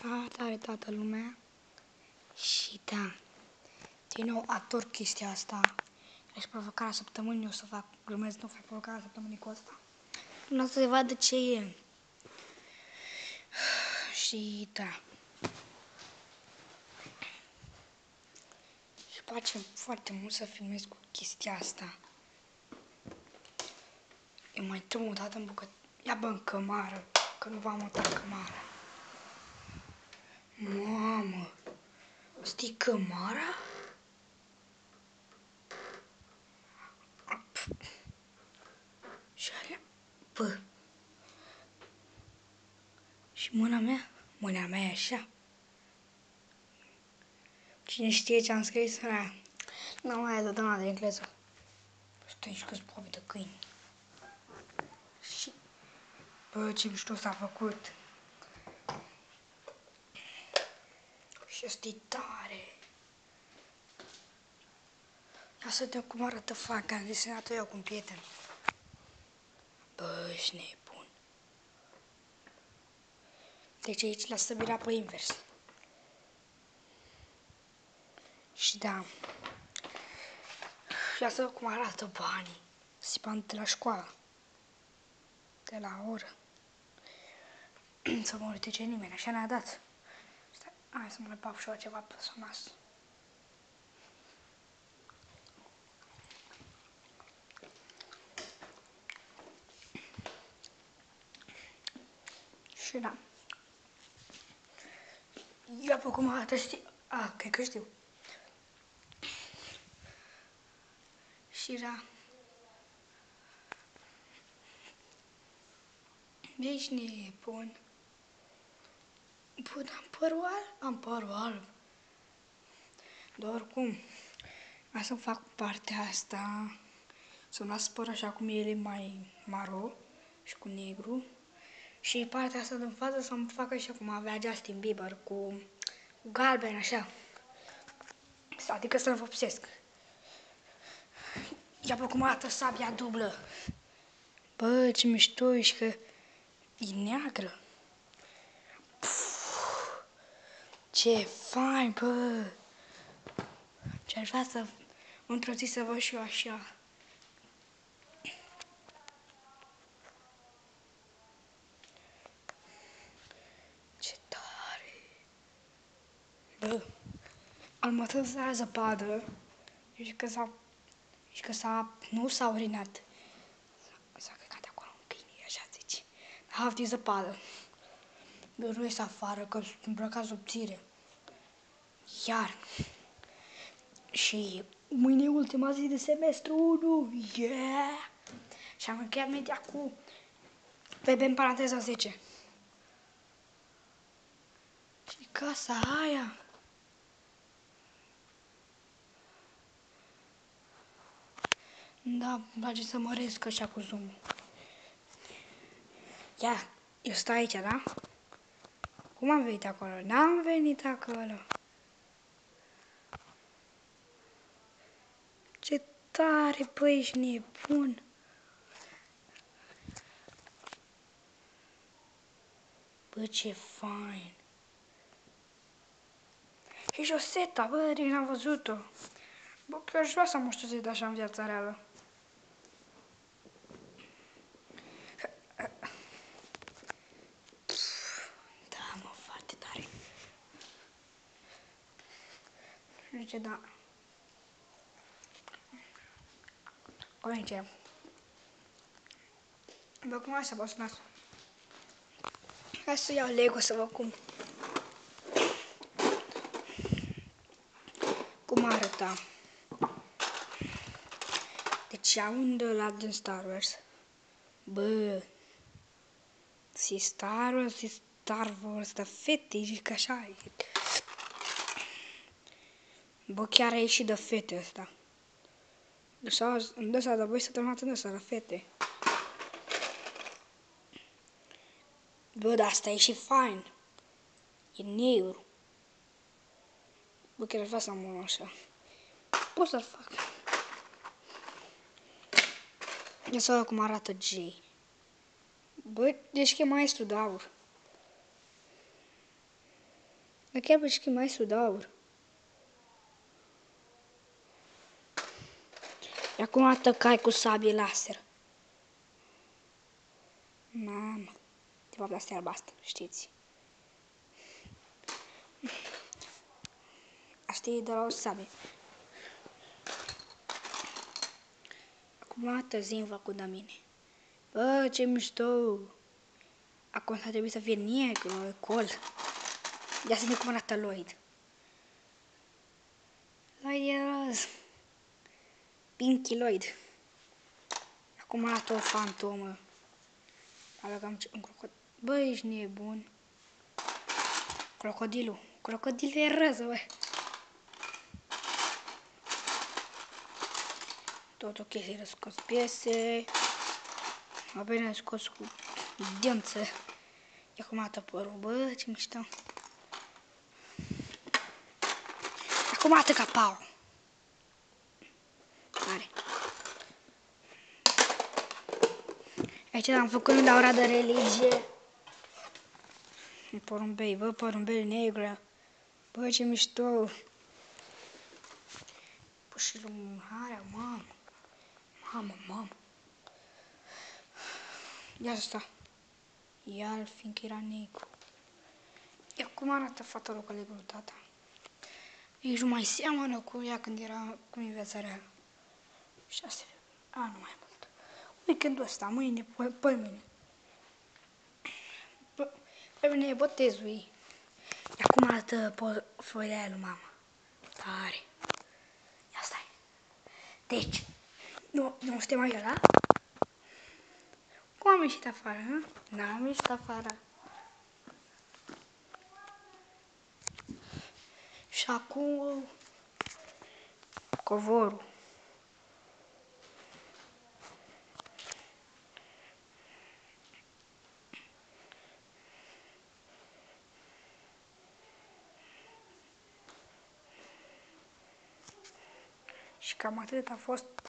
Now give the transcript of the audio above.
Salutare toată lumea. Și da, din nou ator chestia asta. Și provocarea săptămânii o să fac, glumesc, nu fac provocarea săptămânii cu asta. Nu o să se vadă ce e. Și da. Și place foarte mult să filmez cu chestia asta. Eu mai intrăm o dată în bucătărie ia bă în cămară că nu v-am mutat cămara Mamă! Asta e cămara? Și alea... Bă! Și mâna mea? Mâna mea e așa. Cine știe ce am scris? Nu mai e de doamna de engleză. Stai și că-ți de câini. Și... Bă, ce mișto s-a făcut. Și asta tare. Ia să vedem cum arată faca. Am desenat-o eu cu un prieten. Bă, ești nebun. Deci aici la stăbirea pe invers. Și da. Ia să cum arată banii. Sipan de la școală. De la oră. să mă uite ce nimeni. Așa ne-a dat. Hai să mai bag și eu ceva pe sonas. Și da. Ia pe cum arată, știi? A, cred că știu. Și da. Deci nebun. Bun, am părul alb? Am părul alb. Dar oricum, hai să fac partea asta, să-mi las părul așa cum el e mai maro și cu negru. Și partea asta din față să-mi fac așa cum avea Justin Bieber, cu, cu galben, așa. Adică să-l vopsesc. Ia pe cum arată sabia dublă. Bă, ce mișto ești că e neagră. Ce fain, bă! Ce-aș vrea să într-o zi să văd și eu așa. Ce tare! Bă, am atât la zăpadă și că s-a, și că s-a, nu s-a urinat. S-a căcat acolo un câine, așa zici. A de zăpadă. Bă, nu ies afară, că sunt îmbrăcat subțire iar. Și mâine e ultima zi de semestru 1, yeah! Și am încheiat media cu PB în paranteza 10. Și casa aia... Da, îmi place să măresc așa cu zoom Ia, eu stau aici, da? Cum am venit acolo? N-am venit acolo. Ce tare, băi, ești nebun. Bă, ce fain. Și Joseta, bă, din n-am văzut-o. Bă, că aș vrea să am o șoseta așa în viața reală. Da, mă, foarte tare. Nu știu ce, da. Orange. Bă, cum așa vă sunați? Hai să iau Lego să văd cum. Cum arăta. Deci iau un de la din Star Wars. Bă, si Star Wars, si Star Wars, dar fete, zic așa e. Bă, chiar a ieșit de fete ăsta. Sau în ăsta, dar voi să terminați în ăsta, la fete. Bă, dar asta e și fain. E negru. Bă, chiar aș vrea să am unul așa. Pot să-l fac. Ia să văd cum arată J. Bă, deci e maestru de aur. Dar chiar pe și mai sud aur. E acum atacai cu sabie laser. Mamă. De fapt, asta e albastră, știți. Asta e de la o sabie. Acum tăzim făcut de mine. Bă, ce mișto! Acum ar trebui să fie negru, col. Ia să ne cum arată Lloyd. Lloyd e roz. Pinky Lloyd. Acum arată o fantomă. Alegam un crocodil. Bă, ești nebun. Crocodilul. Crocodilul e răză, bă. Tot ok, să-i răscos piese. Abia scos cu dânță. Ia cum arată părul, bă, ce mișto. Acum arată ca Pau pare. Aici am făcut la ora de religie. Porumbei, bă, porumbei negră. Bă, ce mișto. Pă, și lumânarea, mamă. Mamă, mamă. Ia asta. Ia al fiindcă era negru. Ia cum arată fata locului tata? Ei, nu mai seamănă cu ea când era cu învățarea. 6 a, nu mai mult. Weekendul ăsta, mâine, păi mâine. Pe mine e botezul Acum arată foilea aia lui mama. Tare. Ia stai. Deci, nu, nu suntem mai la? Da? Cum am ieșit afară, hă? N-am ieșit afară. Și acum covorul. Și cam atât a fost